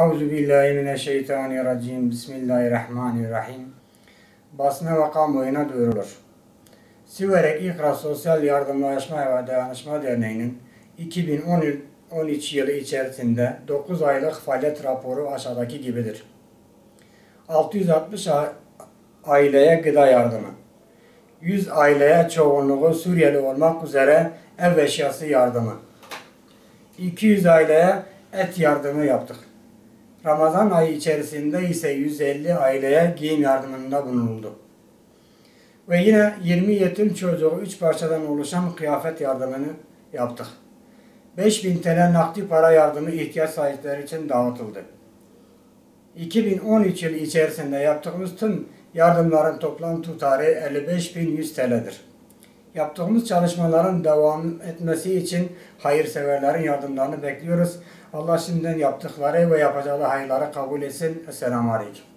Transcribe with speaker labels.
Speaker 1: Euzu billahi mineşşeytanirracim. Bismillahirrahmanirrahim. Basına ve kamuoyuna duyurulur. Siverek İkra Sosyal Yardımlaşma ve Dayanışma Derneği'nin 2013 yılı içerisinde 9 aylık faaliyet raporu aşağıdaki gibidir. 660 a- aileye gıda yardımı. 100 aileye çoğunluğu Suriyeli olmak üzere ev eşyası yardımı. 200 aileye et yardımı yaptık. Ramazan ayı içerisinde ise 150 aileye giyim yardımında bulunuldu. Ve yine 20 yetim çocuğu 3 parçadan oluşan kıyafet yardımını yaptık. 5000 TL nakdi para yardımı ihtiyaç sahipleri için dağıtıldı. 2013 yılı içerisinde yaptığımız tüm yardımların toplam tutarı 55.100 TL'dir. Yaptığımız çalışmaların devam etmesi için hayırseverlerin yardımlarını bekliyoruz. Allah şimdiden yaptıkları ve yapacağı hayırları kabul etsin. Esselamu Aleyküm.